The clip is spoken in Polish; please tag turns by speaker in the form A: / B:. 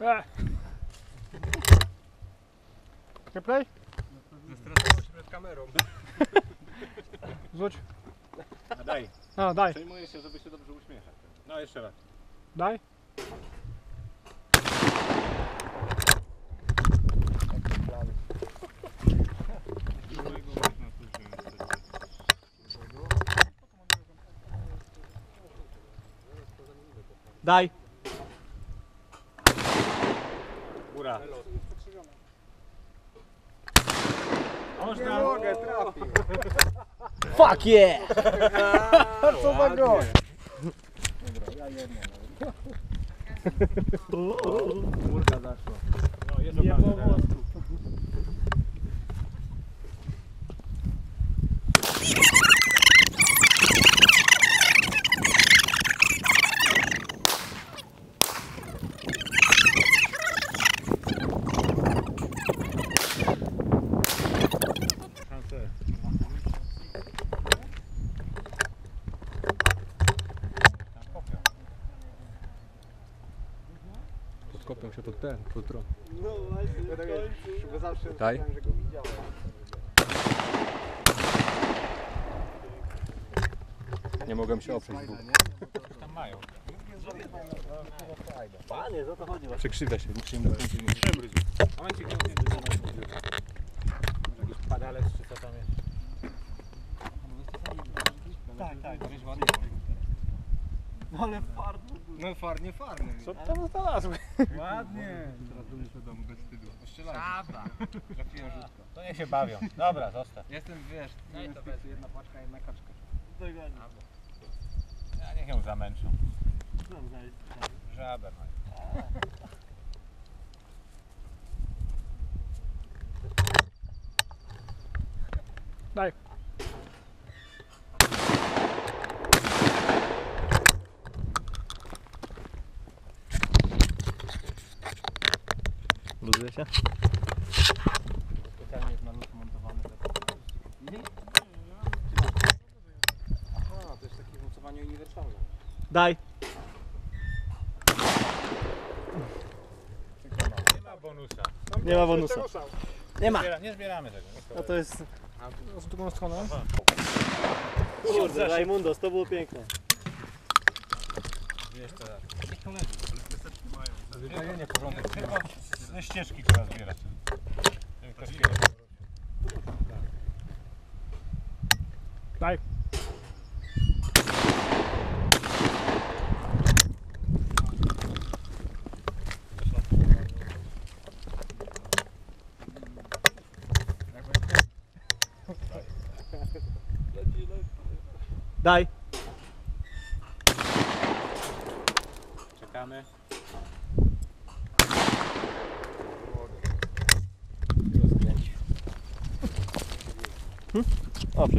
A: E. Replay?
B: Zestresował się przed kamerą.
A: Rzuć.
B: A daj.
A: A, daj,
B: Przejmuję się, żeby się dobrze uśmiechać. No jeszcze raz.
A: daj.
C: Daj.
B: Góra.
C: Można.
B: mogę trafić.
C: Fuck yeah!
B: Co za gość.
C: Murka zaszła.
B: No, jest
C: Nie po włosku.
B: Szansę. Tam kopią.
D: Podkopią się pod ten, pod tron.
C: No właśnie, końcu.
B: Bo zawsze
D: Daj.
B: myślałem, że go widziałem.
D: Nie mogłem się oprzeć dwóch.
B: Tam mają.
C: Panie, za to chodzi właśnie.
D: Przekrzywia się, nic nie mówię.
B: Przymryź. Momencik, nie wiem, co Może jakiś padalec, czy co tam jest.
C: Tak, tak.
B: Gdzieś ładnie.
C: Ale fart w ogóle.
B: No farnie, farnie.
A: Co tam znalazłeś?
B: Ładnie. Teraz do mnie do domu bez wstydu. Szaba. Trafiłem rzutko. To niech się bawią. Dobra, zostaw. Jestem, wiesz, no i to bez jedna paczka, jedna kaczka.
C: Dokładnie.
B: Ja niech ją zamęczą.
C: Znam znaleźć.
B: Żabę mają.
A: Daj.
C: Luzuje się?
B: Specjalnie jest na lód montowany. Aha, to jest takie mocowanie uniwersalne.
C: Daj.
B: Nie ma bonusa.
C: Nie ma bonusa. Nie ma.
B: Nie zbieramy tego.
C: A to jest...
A: Z drugą stroną.
C: Kurde, Raimundos, to było piękne.
B: Jeszcze raz. Niech to ze ścieżki trzeba zbierać.
A: Daj.
C: Daj.
B: Czekamy.
C: Hmm? Hı? Afrika.